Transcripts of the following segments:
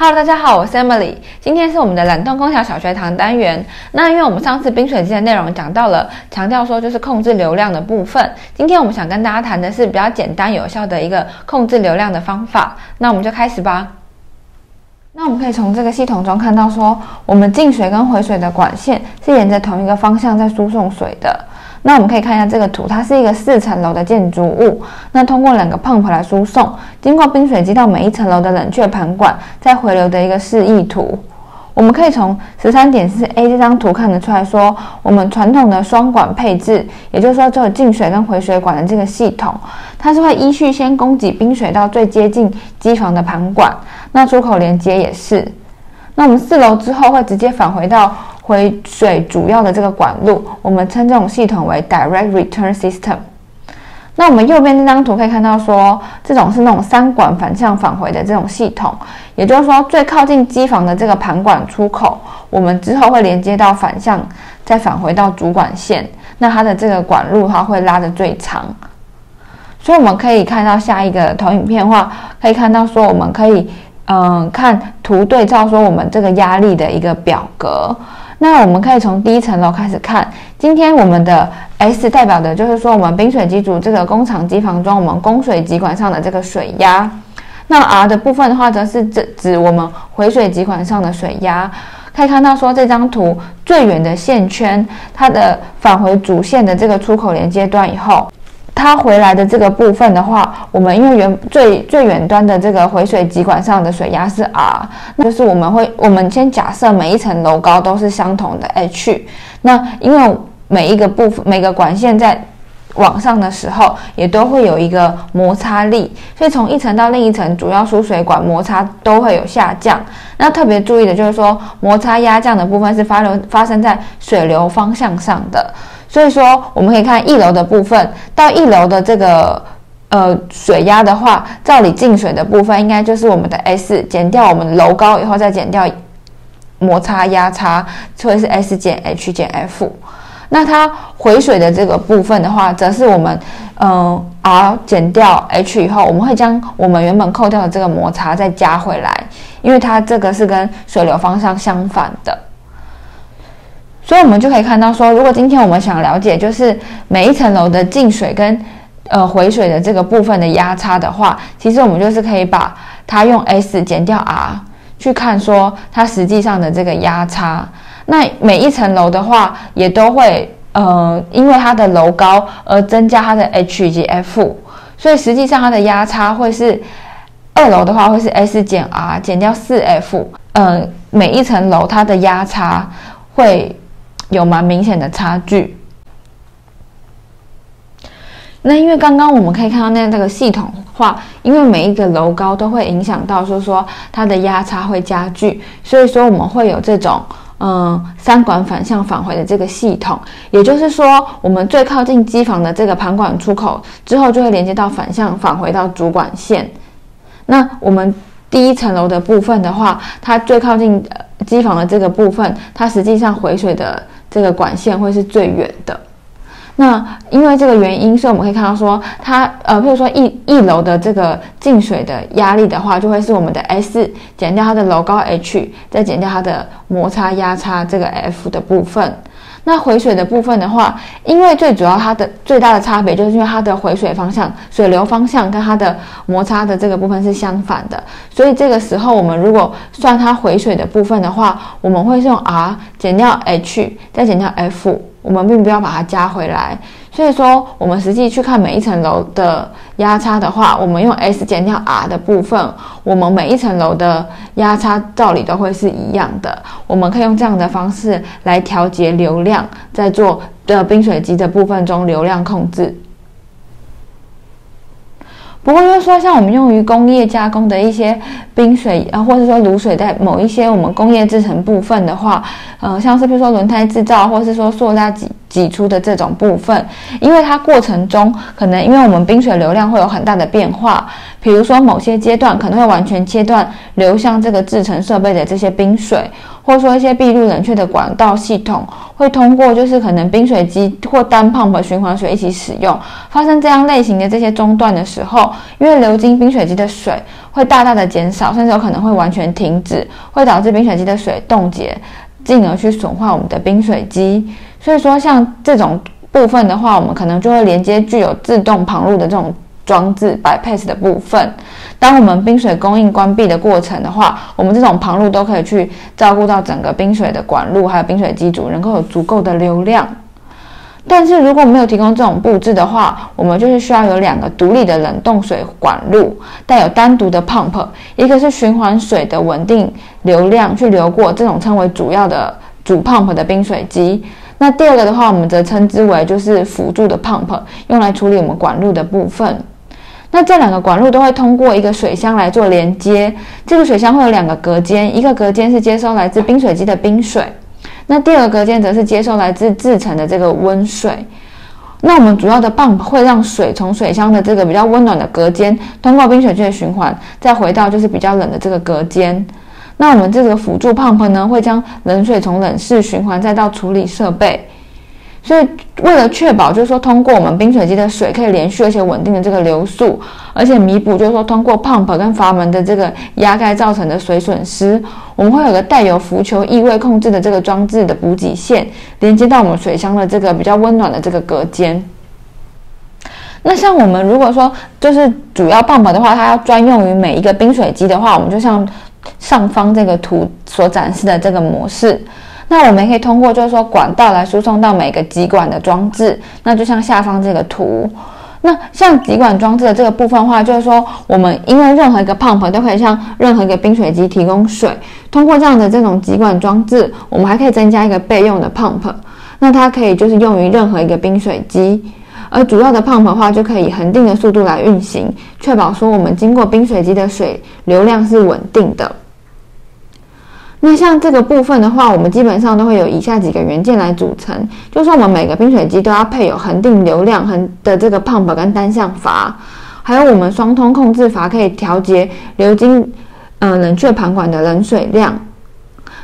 Hello，大家好，我是 Emily。今天是我们的冷冻空调小学堂单元。那因为我们上次冰水机的内容讲到了，强调说就是控制流量的部分。今天我们想跟大家谈的是比较简单有效的一个控制流量的方法。那我们就开始吧。那我们可以从这个系统中看到说，我们进水跟回水的管线是沿着同一个方向在输送水的。那我们可以看一下这个图，它是一个四层楼的建筑物。那通过两个 pump 来输送，经过冰水机到每一层楼的冷却盘管，再回流的一个示意图。我们可以从十三点四 A 这张图看得出来说，我们传统的双管配置，也就是说只有进水跟回水管的这个系统，它是会依序先供给冰水到最接近机房的盘管，那出口连接也是。那我们四楼之后会直接返回到。回水主要的这个管路，我们称这种系统为 direct return system。那我们右边这张图可以看到，说这种是那种三管反向返回的这种系统，也就是说最靠近机房的这个盘管出口，我们之后会连接到反向，再返回到主管线。那它的这个管路它会拉的最长，所以我们可以看到下一个投影片话，可以看到说我们可以嗯看图对照说我们这个压力的一个表格。那我们可以从第一层楼开始看。今天我们的 S 代表的就是说，我们冰水机组这个工厂机房中，我们供水集管上的这个水压。那 R 的部分的话，则是指指我们回水集管上的水压。可以看到说，这张图最远的线圈，它的返回主线的这个出口连接端以后。它回来的这个部分的话，我们因为原最最远端的这个回水集管上的水压是 R，那就是我们会我们先假设每一层楼高都是相同的 H，那因为每一个部分每个管线在往上的时候也都会有一个摩擦力，所以从一层到另一层主要输水管摩擦都会有下降。那特别注意的就是说，摩擦压降的部分是发流发生在水流方向上的。所以说，我们可以看一楼的部分，到一楼的这个呃水压的话，照理进水的部分应该就是我们的 S 减掉我们楼高以后再减掉摩擦压差，所以是 S 减 H 减 F。那它回水的这个部分的话，则是我们嗯 R 减掉 H 以后，我们会将我们原本扣掉的这个摩擦再加回来，因为它这个是跟水流方向相反的。所以，我们就可以看到说，如果今天我们想了解，就是每一层楼的进水跟呃回水的这个部分的压差的话，其实我们就是可以把它用 S 减掉 R 去看，说它实际上的这个压差。那每一层楼的话，也都会呃因为它的楼高而增加它的 H 以及 F，所以实际上它的压差会是二楼的话会是 S 减 R 减掉四 F，嗯，每一层楼它的压差会。有蛮明显的差距。那因为刚刚我们可以看到，那这个系统化，因为每一个楼高都会影响到，说说它的压差会加剧，所以说我们会有这种嗯三管反向返回的这个系统。也就是说，我们最靠近机房的这个盘管出口之后，就会连接到反向返回到主管线。那我们第一层楼的部分的话，它最靠近机房的这个部分，它实际上回水的。这个管线会是最远的。那因为这个原因，所以我们可以看到说，它呃，譬如说一一楼的这个进水的压力的话，就会是我们的 S 减掉它的楼高 H，再减掉它的摩擦压差这个 F 的部分。那回水的部分的话，因为最主要它的最大的差别，就是因为它的回水方向、水流方向跟它的摩擦的这个部分是相反的，所以这个时候我们如果算它回水的部分的话，我们会用 R 减掉 H，再减掉 F。我们并不要把它加回来，所以说我们实际去看每一层楼的压差的话，我们用 S 减掉 R 的部分，我们每一层楼的压差道理都会是一样的。我们可以用这样的方式来调节流量，在做的冰水机的部分中流量控制。不过，就是说，像我们用于工业加工的一些冰水啊，或者说卤水，在某一些我们工业制成部分的话，呃，像是比如说轮胎制造，或是说塑料挤出的这种部分，因为它过程中可能因为我们冰水流量会有很大的变化，比如说某些阶段可能会完全切断流向这个制成设备的这些冰水，或者说一些闭路冷却的管道系统会通过就是可能冰水机或单 pump 循环水一起使用，发生这样类型的这些中断的时候，因为流经冰水机的水会大大的减少，甚至有可能会完全停止，会导致冰水机的水冻结。进而去损坏我们的冰水机，所以说像这种部分的话，我们可能就会连接具有自动旁路的这种装置，bypass 的部分。当我们冰水供应关闭的过程的话，我们这种旁路都可以去照顾到整个冰水的管路，还有冰水机组能够有足够的流量。但是如果没有提供这种布置的话，我们就是需要有两个独立的冷冻水管路，带有单独的 pump，一个是循环水的稳定流量去流过这种称为主要的主 pump 的冰水机。那第二个的话，我们则称之为就是辅助的 pump，用来处理我们管路的部分。那这两个管路都会通过一个水箱来做连接，这个水箱会有两个隔间，一个隔间是接收来自冰水机的冰水。那第二个隔间则是接收来自制成的这个温水。那我们主要的 pump 会让水从水箱的这个比较温暖的隔间，通过冰水机的循环，再回到就是比较冷的这个隔间。那我们这个辅助 pump 呢，会将冷水从冷室循环再到处理设备。所以，为了确保，就是说，通过我们冰水机的水可以连续而且稳定的这个流速，而且弥补，就是说，通过 pump 跟阀门的这个压盖造成的水损失，我们会有个带有浮球异味控制的这个装置的补给线，连接到我们水箱的这个比较温暖的这个隔间。那像我们如果说就是主要泵 u 的话，它要专用于每一个冰水机的话，我们就像上方这个图所展示的这个模式。那我们可以通过就是说管道来输送到每个集管的装置，那就像下方这个图。那像集管装置的这个部分的话，就是说我们因为任何一个 pump 都可以向任何一个冰水机提供水，通过这样的这种集管装置，我们还可以增加一个备用的 pump，那它可以就是用于任何一个冰水机，而主要的 pump 的话就可以以恒定的速度来运行，确保说我们经过冰水机的水流量是稳定的。那像这个部分的话，我们基本上都会有以下几个元件来组成，就是说我们每个冰水机都要配有恒定流量恒的这个 pump 跟单向阀，还有我们双通控制阀可以调节流经嗯冷却盘管的冷水量。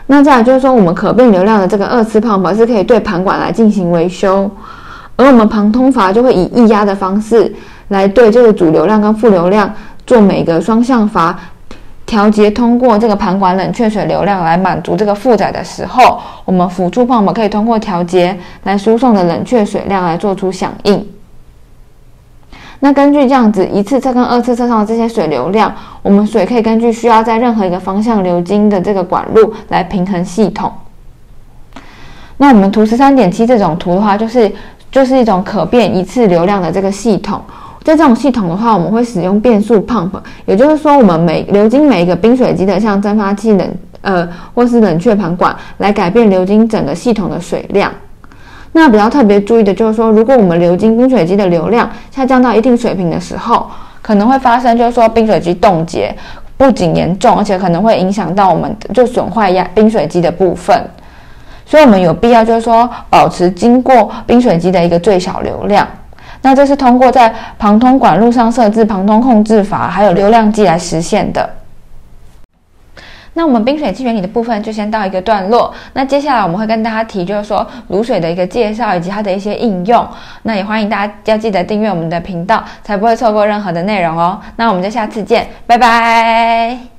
那再来就是说，我们可变流量的这个二次 pump 是可以对盘管来进行维修，而我们旁通阀就会以液压的方式来对这个主流量跟副流量做每个双向阀。调节通过这个盘管冷却水流量来满足这个负载的时候，我们辅助泵可以通过调节来输送的冷却水量来做出响应。那根据这样子一次侧跟二次侧上的这些水流量，我们水可以根据需要在任何一个方向流经的这个管路来平衡系统。那我们图十三点七这种图的话，就是就是一种可变一次流量的这个系统。在这种系统的话，我们会使用变速 pump，也就是说，我们每流经每一个冰水机的像蒸发器冷呃或是冷却盘管来改变流经整个系统的水量。那比较特别注意的就是说，如果我们流经冰水机的流量下降到一定水平的时候，可能会发生就是说冰水机冻结，不仅严重，而且可能会影响到我们就损坏压冰水机的部分。所以我们有必要就是说保持经过冰水机的一个最小流量。那这是通过在旁通管路上设置旁通控制阀，还有流量计来实现的。那我们冰水机原理的部分就先到一个段落。那接下来我们会跟大家提，就是说卤水的一个介绍以及它的一些应用。那也欢迎大家要记得订阅我们的频道，才不会错过任何的内容哦。那我们就下次见，拜拜。